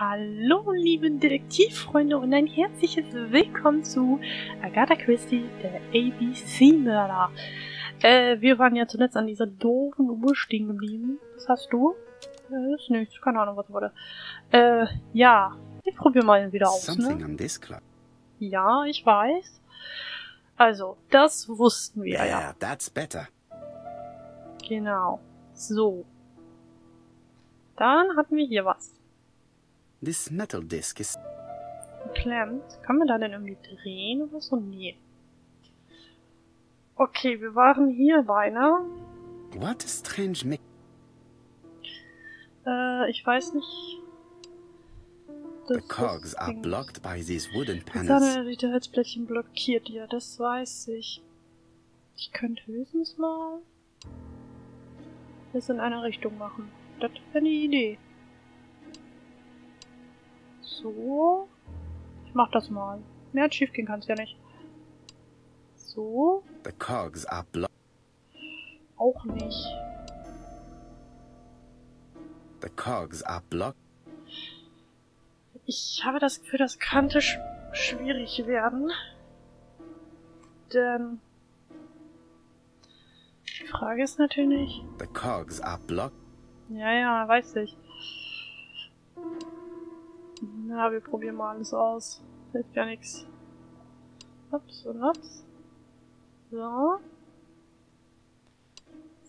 Hallo, liebe Detektivfreunde und ein herzliches Willkommen zu Agatha Christie, der ABC-Mörder. Äh, wir waren ja zuletzt an dieser doofen Uhr stehen geblieben. Was hast du? Äh, ist nichts, keine Ahnung, was wurde. Äh, ja, ich probiere mal wieder aus, Something ne? on this club. Ja, ich weiß. Also, das wussten wir ja. Yeah, that's better. Genau. So. Dann hatten wir hier was. This metal disc is Geklemmt. Kann man da denn irgendwie drehen oder so? Nee. Okay, wir waren hier bei, ne? what a strange mix. Äh, ich weiß nicht. The Das cogs ist are blocked by these wooden panels. die Sicherheitsblättchen blockiert, ja, das weiß ich. Ich könnte höchstens mal das in eine Richtung machen. Das wäre eine Idee. So. Ich mach das mal. Mehr als schief gehen kann's ja nicht. So. The cogs are blocked. Auch nicht. The cogs are blocked. Ich habe das Gefühl, das könnte sch schwierig werden. Denn die Frage ist natürlich. The cogs are blocked. Ja, ja, weiß ich. Na, wir probieren mal alles aus. Hilft ja nix. Ups und ups. So.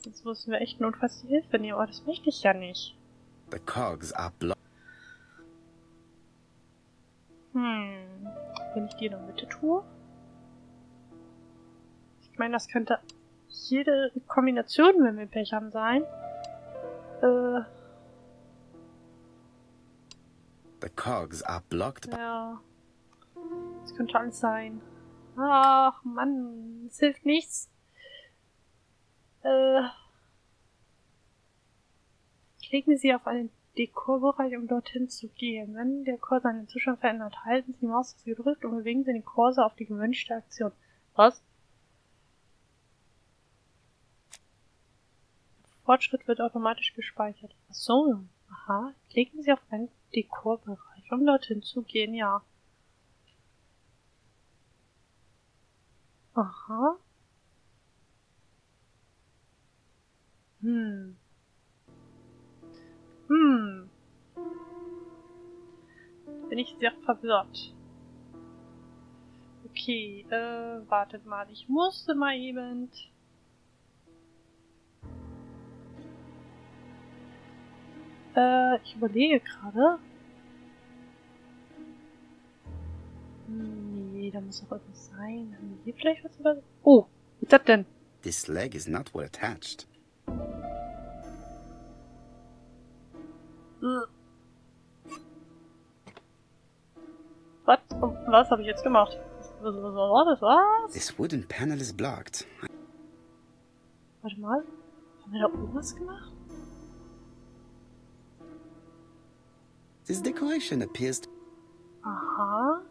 Jetzt müssen wir echt notfalls die Hilfe nehmen, aber das möchte ich ja nicht. The cogs are blocked. Hm. Wenn ich die in der Mitte tue? Ich meine, das könnte jede Kombination, wenn wir Pech haben, sein. Äh, The cogs are blocked. ja. Das könnte alles sein. Ach, Mann. Es hilft nichts. Äh. Klicken Sie auf einen Dekorbereich, um dorthin zu gehen. Wenn der Cursor einen Zustand verändert, halten Sie die Maustaste gedrückt und bewegen Sie den Cursor auf die gewünschte Aktion. Was? Fortschritt wird automatisch gespeichert. Ach so. Aha. Klicken Sie auf einen Dekorbereich, um dorthin zu gehen, ja. Aha. Hm. Hm. Bin ich sehr verwirrt. Okay, äh, wartet mal. Ich musste mal eben. Äh, ich überlege gerade. Nee, da muss doch irgendwas sein. Haben wir hier vielleicht was über... Oh, was ist das denn? This leg is not well attached. Äh. Was? Was habe ich jetzt gemacht? Was, was, was war das? Was? This wooden panel is blocked. Warte mal. Haben wir da oben was gemacht? This decoration appears to Aha.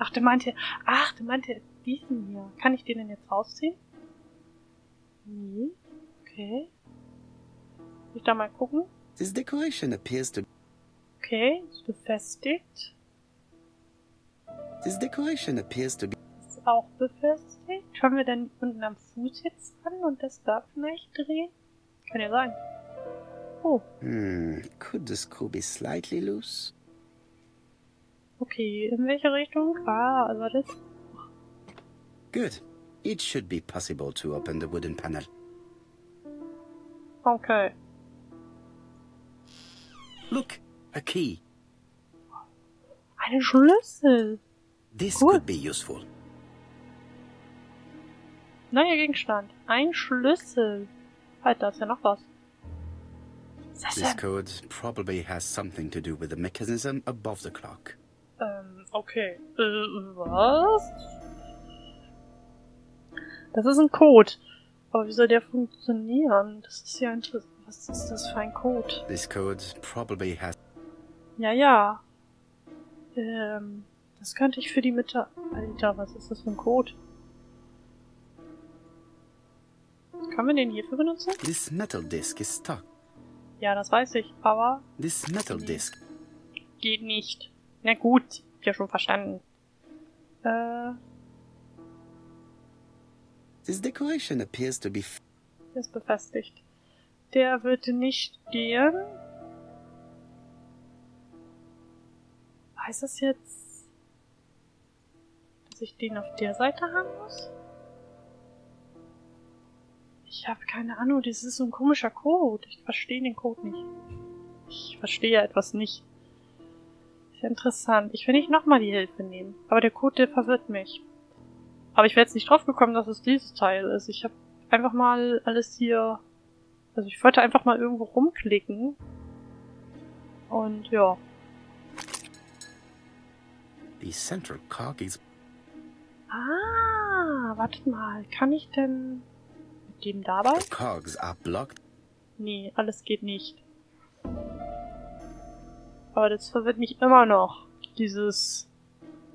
Ach, der meinte... Ach, der meinte diesen hier. Kann ich den denn jetzt rausziehen? Nee. Okay. Soll ich da mal gucken? This decoration appears to Okay, ist befestigt. This decoration appears to be Ist auch befestigt. Schauen wir dann unten am Fuß jetzt an und das da vielleicht drehen? Kann ja sein. Oh, Hmm, could the screw be slightly loose? okay. In welche Richtung? Ah, also das. Good. It should be possible to open the wooden panel. Okay. Look, a key. Eine Schlüssel. This Cool. could be useful. Neuer Gegenstand. Ein Schlüssel. Halt, da ist ja noch was. This code probably has something to do with the mechanism above the clock. Ähm, okay. Äh, was? Das ist ein Code. Aber wie soll der funktionieren? Das ist ja interessant. Was ist das für ein Code? This code probably has Ja, ja. Ähm, das könnte ich für die Mitte... Alter, was ist das für ein Code? Können wir den hierfür benutzen? this metal disc is stuck. Ja, das weiß ich, aber This metal disc geht nicht. Na gut, hab ja schon verstanden. Äh, This decoration appears to be ist befestigt. Der wird nicht gehen. Heißt das jetzt, dass ich den auf der Seite haben muss? Ich habe keine Ahnung, das ist so ein komischer Code. Ich verstehe den Code nicht. Ich verstehe etwas nicht. Ist ja interessant. Ich will nicht nochmal die Hilfe nehmen. Aber der Code, der verwirrt mich. Aber ich wäre jetzt nicht drauf gekommen, dass es dieses Teil ist. Ich habe einfach mal alles hier... Also ich wollte einfach mal irgendwo rumklicken. Und ja. the central cog Ah, wartet mal. Kann ich denn dem dabei? the cogs are blocked. Nee, alles geht nicht. Aber das verwirrt mich immer noch. Dieses...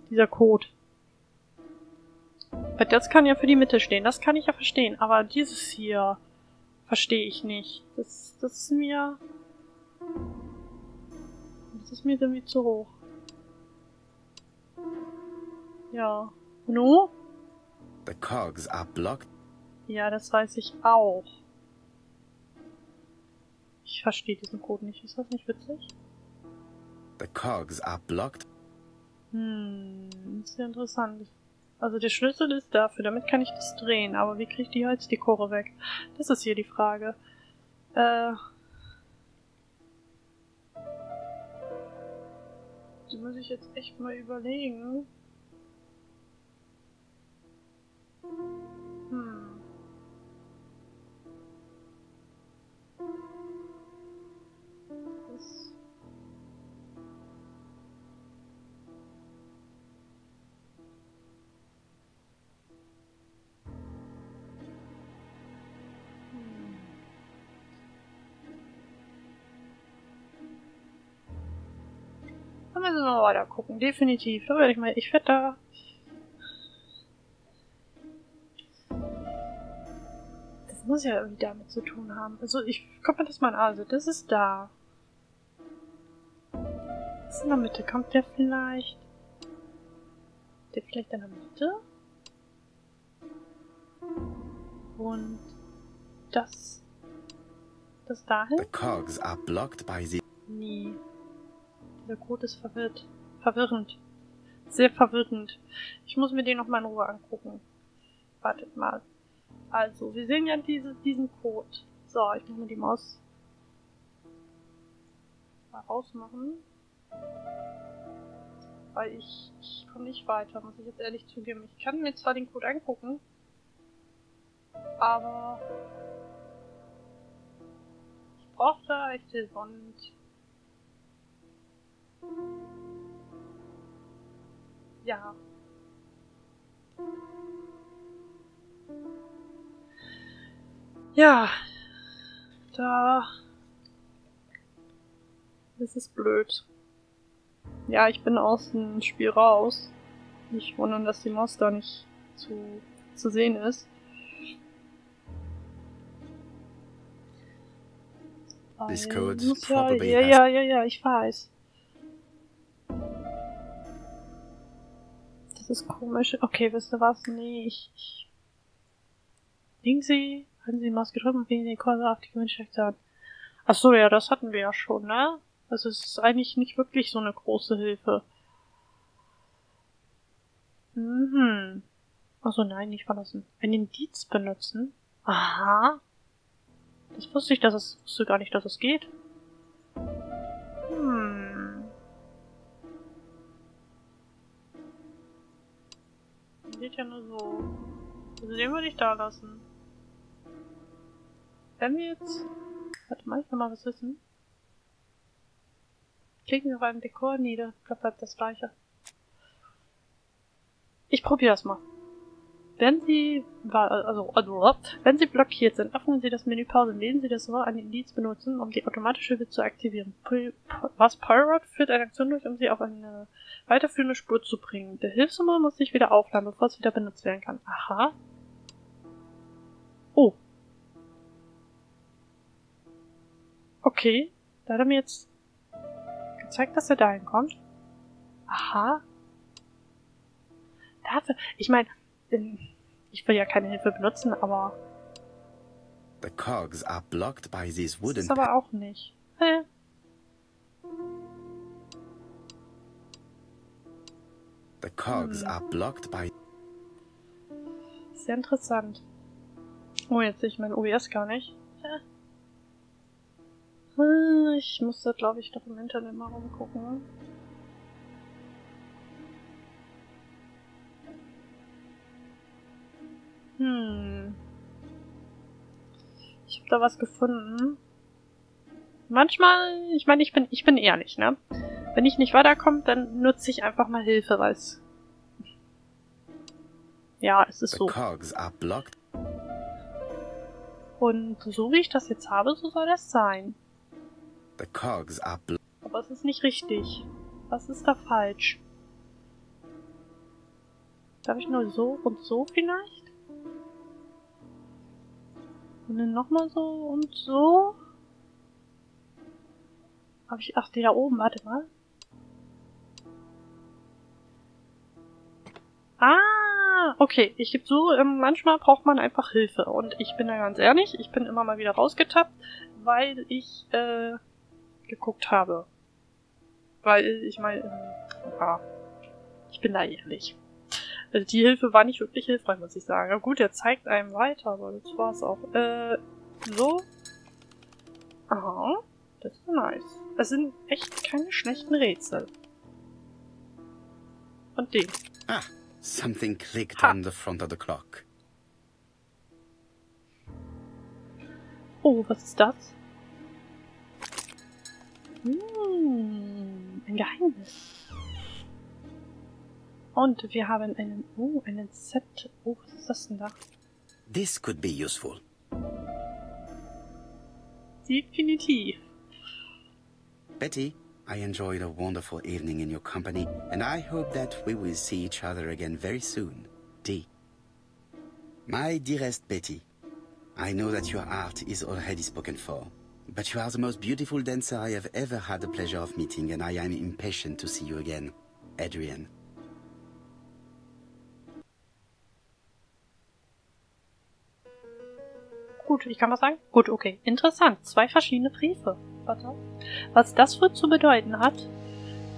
Dieser Code. Weil das kann ja für die Mitte stehen. Das kann ich ja verstehen. Aber dieses hier verstehe ich nicht. Das, das ist mir... Das ist mir irgendwie zu hoch. Ja. Nu? The cogs are blocked. Ja, das weiß ich auch. Ich verstehe diesen Code nicht. Ist das nicht witzig? The cogs are blocked. Hm, ist ja interessant. Also der Schlüssel ist dafür, damit kann ich das drehen, aber wie kriege ich die Holzdekore weg? Das ist hier die Frage. Äh. Die muss ich jetzt echt mal überlegen. Wir mal weiter gucken, definitiv. Da werde ich mal, ich werde da. Das muss ja irgendwie damit zu tun haben. Also ich guck mir das mal an. Also das ist da. Das ist in der Mitte. Kommt der vielleicht? Der vielleicht in der Mitte? Und das. Das dahin? The cogs are blocked by the Nee. Dieser Code ist verwirrt. Verwirrend. Sehr verwirrend. Ich muss mir den noch mal in Ruhe angucken. Wartet mal. Also, wir sehen ja diese, diesen Code. So, ich muss mir die Maus mal ausmachen. Weil ich, ich komme nicht weiter, muss ich jetzt ehrlich zugeben. Ich kann mir zwar den Code angucken, aber ich brauche da echt Hilfe und ja. Ja. Da. Das ist blöd. Ja, ich bin aus dem Spiel raus. Nicht wundern, dass die Maus da nicht zu, zu sehen ist. This Weil- code muss ja, probably ja, ja, ja, ja, ich weiß. Das ist komisch. Okay, wisst ihr was? Nee, ich. ich Sie, haben Sie die Maus gedrückt und wegen den Kurse auf die Gewinnstärke an. Ach so, ja, das hatten wir ja schon, ne? Es ist eigentlich nicht wirklich so eine große Hilfe. Mhm. Achso, nein, nicht verlassen. Ein Indiz benutzen? Aha. Das wusste ich, dass es, wusste gar nicht, dass es geht. Geht ja nur so. Also den würde ich da lassen. Wenn wir jetzt... Warte mal, ich will mal was wissen. Klicken wir auf einen Dekor nieder. Da bleibt das gleiche. Ich probiere das mal. Wenn Sie, also, also, wenn Sie blockiert sind, öffnen Sie das Menü Pause und wählen Sie das Wort an Indiz benutzen, um die automatische Hilfe zu aktivieren. Was Pirate führt eine Aktion durch, um Sie auf eine weiterführende Spur zu bringen. Der Hilfssymbol muss sich wieder aufladen, bevor es wieder benutzt werden kann. Aha. Oh. Okay. Da hat er mir jetzt zeigt, dass er dahin kommt. Aha. Dafür. Ich meine, ich will ja keine Hilfe benutzen, aber. The cogs are blocked by these wooden. Das ist aber auch nicht. Hä? The cogs hm. are blocked by. Sehr interessant. Oh, jetzt sehe ich mein OBS gar nicht. Ich muss da, glaube ich, doch im Internet mal rumgucken. Hm. Ich habe da was gefunden. Manchmal, ich meine, ich bin, ich bin ehrlich, ne? Wenn ich nicht weiterkomme, dann nutze ich einfach mal Hilfe, weil es. Ja, es ist so. Und so wie ich das jetzt habe, so soll das sein. Aber es ist nicht richtig. Was ist da falsch? Darf ich nur so und so vielleicht? Und dann nochmal so und so? Hab ich, ach, die da oben, warte mal. Ah, okay. Ich gebe so, ähm, manchmal braucht man einfach Hilfe. Und ich bin da ganz ehrlich, ich bin immer mal wieder rausgetappt, weil ich äh, geguckt habe. Weil ich meine, äh, ja, ich bin da ehrlich. Also die Hilfe war nicht wirklich hilfreich, muss ich sagen. Ja, gut, er zeigt einem weiter, aber das war's auch. Äh, so. Aha, das ist nice. Das sind echt keine schlechten Rätsel. Und den. Ah, Something clicked ha. on the front of the clock. Oh, was ist das? Hm, ein Geheimnis. Und wir haben einen, oh, einen Set. Oh, was ist das denn da? This could be useful. Definitiv. Betty, I enjoyed a wonderful evening in your company, and I hope that we will see each other again very soon. D. My dearest Betty, I know that your art is already spoken for, but you are the most beautiful dancer I have ever had the pleasure of meeting, and I am impatient to see you again. Adrian. Gut, ich kann was sagen? Gut, okay. Interessant. Zwei verschiedene Briefe. Warte. Was das wohl zu bedeuten hat?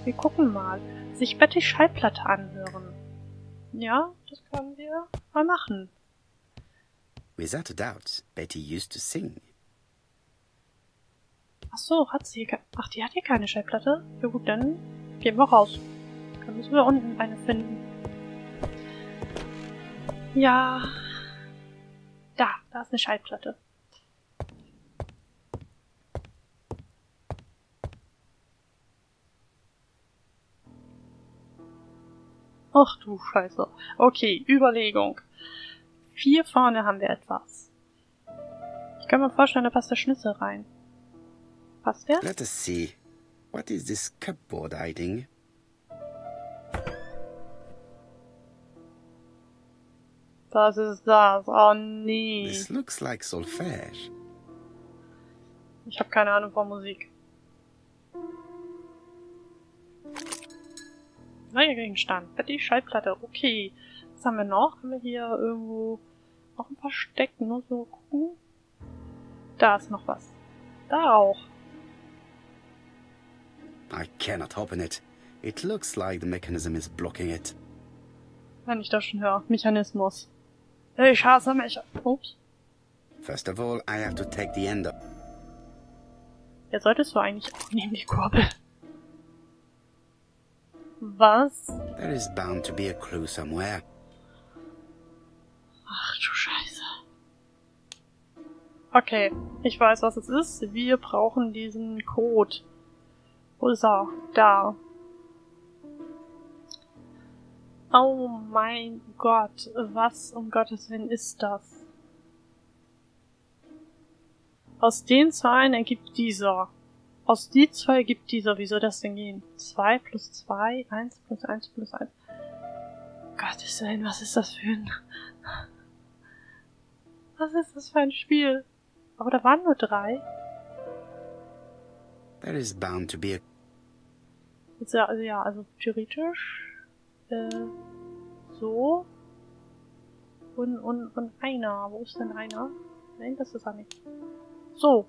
Wir gucken mal. Sich Betty Schallplatte anhören. Ja, das können wir mal machen. Without a doubt, Betty used to sing. Ach so, hat sie. Ach, die hat hier keine Schallplatte? Ja gut, dann gehen wir raus. Dann müssen wir unten eine finden. Ja. Da, da ist eine Schallplatte. Ach du Scheiße. Okay, Überlegung. Vier vorne haben wir etwas. Ich kann mir vorstellen, da passt der Schlüssel rein. Passt der? Let us see. What is this cupboard hiding? Was ist das? Oh nee. This looks like solfège. Ich habe keine Ahnung von Musik. Neuer Gegenstand. Betty Schallplatte. Okay. Was haben wir noch? Haben wir hier irgendwo noch ein paar Stecken? Nur so gucken. Da ist noch was. Da auch. I cannot open it. It looks like the mechanism is blocking it. Wenn ich das schon höre. Mechanismus. Ich hasse mich. Ups. First of all, I have to take the end up. Ja, solltest du eigentlich auch nehmen, die Kurbel. Was? There is bound to be a clue somewhere. Ach du Scheiße. Okay, ich weiß, was es ist. Wir brauchen diesen Code. Wo ist er? Da. Oh mein Gott, was um Gottes Willen ist das? Aus den Zahlen ergibt dieser. Aus die zwei ergibt dieser. Wie soll das denn gehen? 2 plus 2, 1 plus 1 plus 1. Gottes Willen, was ist das für ein... Was ist das für ein Spiel? Aber da waren nur drei. There is bound to be a... Also, ja, also theoretisch äh, so und, und, und einer. Wo ist denn einer? Nein, das ist er nicht. So.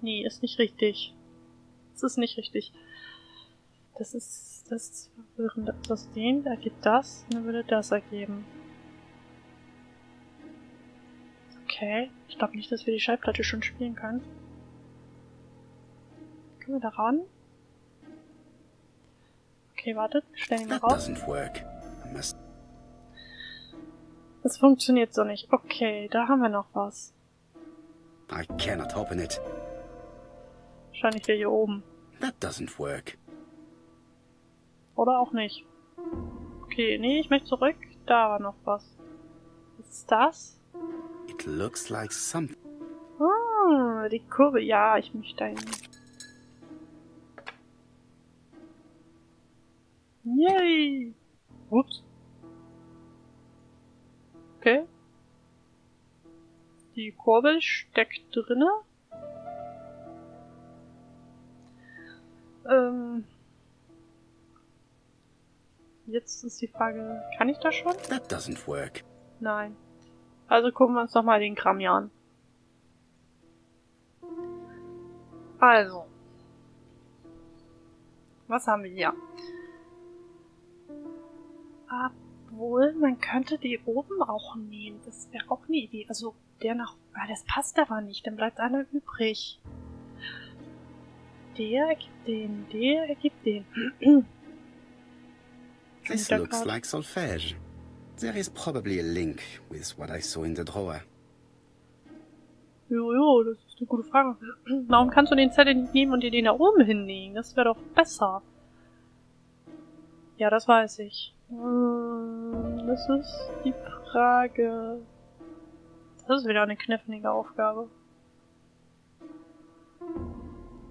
Nee, ist nicht richtig. Das ist nicht richtig. Das ist, das ist verwirrend. Das den ergibt das, dann würde das ergeben. Okay. Ich glaube nicht, dass wir die Schallplatte schon spielen können. Können wir da ran? Okay, wartet. Stellen ihn mal raus. Das funktioniert so nicht. Okay, da haben wir noch was. I cannot open it. Wahrscheinlich der hier oben. That doesn't work. Oder auch nicht. Okay, nee, ich möchte zurück. Da war noch was. Was ist das? It looks like something. Ah, die Kurve. Ja, ich möchte dahin. Ups. Okay. Die Kurbel steckt drinne. Ähm. Jetzt ist die Frage, kann ich das schon? That doesn't work. Nein. Also gucken wir uns doch mal den Kram hier an. Also. Was haben wir hier? Obwohl, man könnte die oben auch nehmen. Das wäre auch eine Idee. Also, der nach... Ah, das passt aber nicht. Dann bleibt einer übrig. Der ergibt den. Der ergibt den. This looks like solfège. There is probably a link with what I saw in the drawer. Jojo, das ist eine gute Frage. Warum kannst du den Zettel nicht nehmen und dir den da oben hinlegen? Das wäre doch besser. Ja, das weiß ich. Hm, Das ist die Frage. Das ist wieder eine knifflige Aufgabe.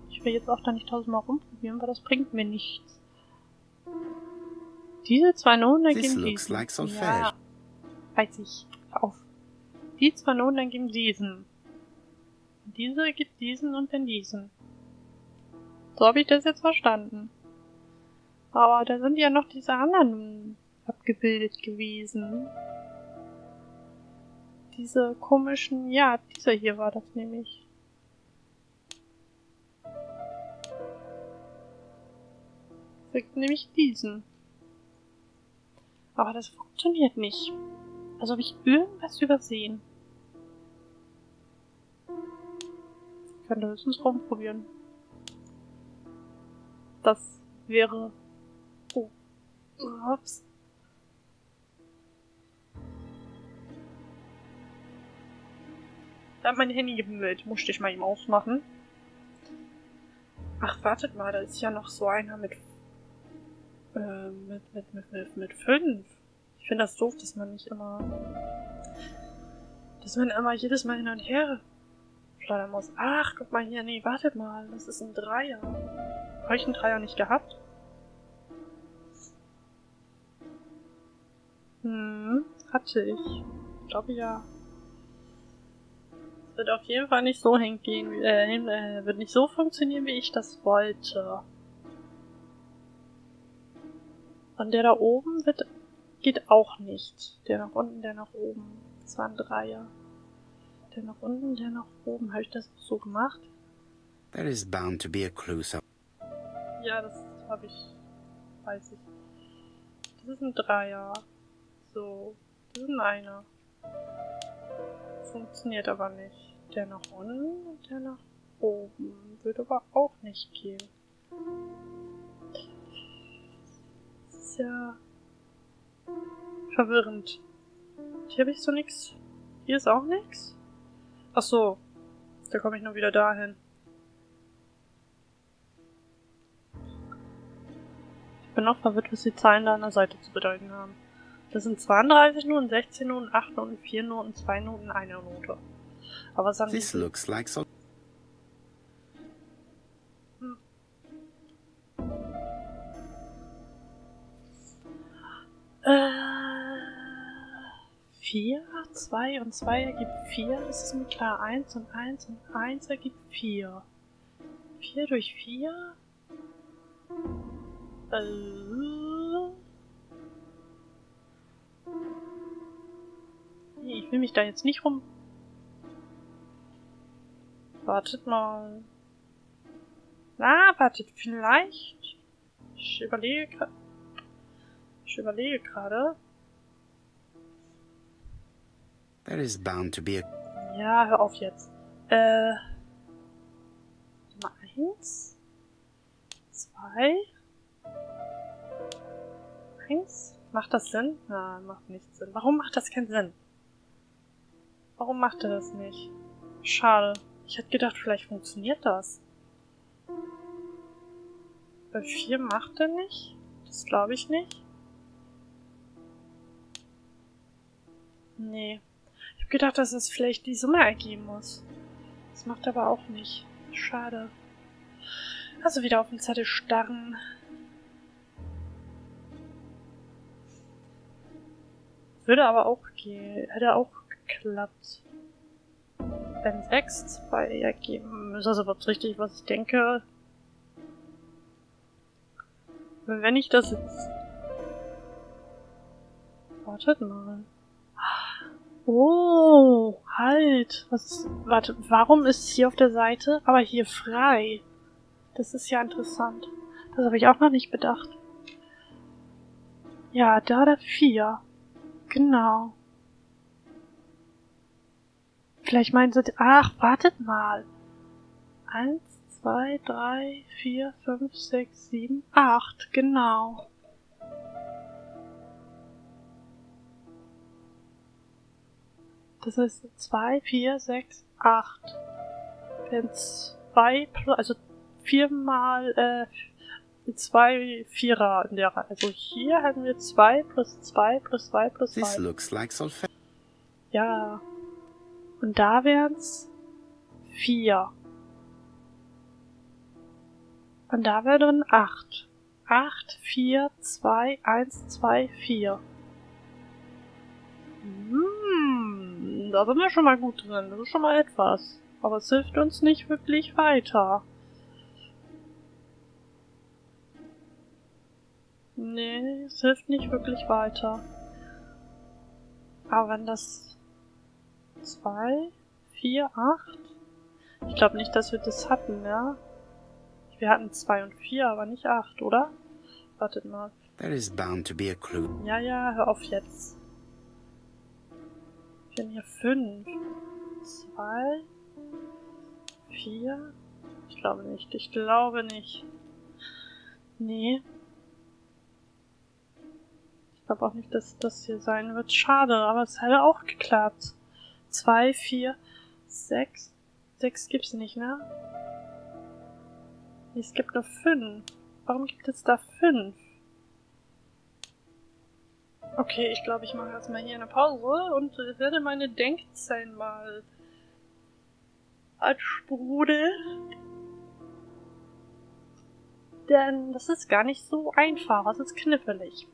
Ich will jetzt auch da nicht tausendmal rumprobieren, weil das bringt mir nichts. Diese zwei Noten This ergeben looks diesen. like solfège. Ja, weiß ich. Hör Auf. Die zwei Noten ergeben diesen. Diese ergibt diesen und dann diesen. So habe ich das jetzt verstanden. Aber da sind ja noch diese anderen abgebildet gewesen. Diese komischen, ja, dieser hier war das nämlich. Nämlich diesen. Aber das funktioniert nicht. Also habe ich irgendwas übersehen. Ich könnte höchstens rumprobieren. Das wäre. Ups. Da hat mein Handy gebimmelt. Musste ich mal ihm ausmachen. Ach, wartet mal, da ist ja noch so einer mit. Äh, mit, mit, mit, mit, mit fünf. Ich finde das doof, dass man nicht immer. Dass man immer jedes Mal hin und her schleudern muss. Ach, guck mal hier, nee, wartet mal, das ist ein Dreier. Habe ich einen Dreier nicht gehabt? Hm, hatte ich. Glaube ja. Es wird auf jeden Fall nicht so hingehen, äh, äh, wird nicht so funktionieren, wie ich das wollte. Und der da oben wird, geht auch nicht. Der nach unten, der nach oben. Das war ein Dreier. Der nach unten, der nach oben. Habe ich das so gemacht? There is bound to be a clue. Ja, das habe ich. Weiß ich. Das ist ein Dreier. So. Das ist ein Einer. Funktioniert aber nicht. Der nach unten und der nach oben. Würde aber auch nicht gehen. Das ist ja verwirrend. Hier habe ich so nix. Hier ist auch nix. Ach so. Da komme ich nur wieder dahin. Ich bin auch verwirrt, was die Zahlen da an der Seite zu bedeuten haben. Das sind 32 Noten, 16 Noten, 8 Noten, 4 Noten, 2 Noten, eine Note. Aber was haben This looks like sol. Äh, 4, 2 und 2 ergibt 4, das ist mir klar. 1 und 1 und 1 ergibt 4. 4 durch 4 Äh. Nee, Ich will mich da jetzt nicht rum. Wartet mal. Na, wartet, vielleicht. Ich überlege gerade. Ich überlege gerade. There is bound to be a Ja, hör auf jetzt. Äh. Nummer eins. Zwei. Eins. Macht das Sinn? Nein, macht nicht Sinn. Warum macht das keinen Sinn? Warum macht er das nicht? Schade. Ich hätte gedacht, vielleicht funktioniert das. Bei vier macht er nicht? Das glaube ich nicht. Nee. Ich habe gedacht, dass es vielleicht die Summe ergeben muss. Das macht aber auch nicht. Schade. Also wieder auf den Zettel starren. Würde aber auch gehen. Hätte auch geklappt. Wenn 6 2 ergeben. Ist das aber richtig, was ich denke? Wenn ich das jetzt. Wartet mal. Oh, halt. Was, warte, warum ist hier auf der Seite, aber hier frei? Das ist ja interessant. Das habe ich auch noch nicht bedacht. Ja, da der vier. Genau. Vielleicht meinen sie, ach, wartet mal. Eins, zwei, drei, vier, fünf, sechs, sieben, acht, genau. Das heißt 2, 4, 6, 8. Wenn 2 also 4 mal äh, 2 Vierer in der Reihe. Also hier hätten wir 2 plus 2 plus 2 plus This 2. looks like solfeggio. Ja. Und da wären's 4. Und da wäre dann 8. 8, 4, 2, 1, 2, 4. Hm, da sind wir schon mal gut drin. Das ist schon mal etwas. Aber es hilft uns nicht wirklich weiter. Nee, es hilft nicht wirklich weiter. Aber wenn das 2, 4, 8. Ich glaube nicht, dass wir das hatten, ja? Wir hatten 2 und 4, aber nicht 8, oder? Wartet mal. There is bound to be a clue. Ja, ja, hör auf jetzt. Wir haben hier 5. 2. 4. Ich glaube nicht. Ich glaube nicht. Nee. Ich glaube auch nicht, dass das hier sein wird. Schade, aber es hätte auch geklappt. 2, 4, 6. 6 gibt's nicht, ne? Es gibt nur 5. Warum gibt es da 5? Okay, ich glaube, ich mache erstmal hier eine Pause und werde meine Denkzellen mal ansprudeln. Denn das ist gar nicht so einfach, es ist knifflig.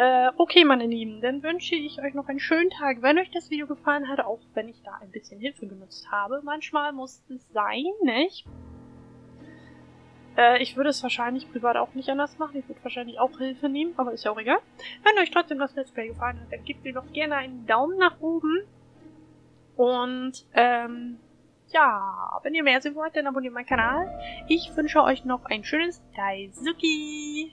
Äh, okay, meine Lieben, dann wünsche ich euch noch einen schönen Tag. Wenn euch das Video gefallen hat, auch wenn ich da ein bisschen Hilfe genutzt habe, manchmal muss es sein, nicht? Äh, ich würde es wahrscheinlich privat auch nicht anders machen. Ich würde wahrscheinlich auch Hilfe nehmen, aber ist ja auch egal. Wenn euch trotzdem das Let's Play gefallen hat, dann gebt mir doch gerne einen Daumen nach oben. Und, ähm, ja, wenn ihr mehr sehen wollt, dann abonniert meinen Kanal. Ich wünsche euch noch ein schönes Daisuki.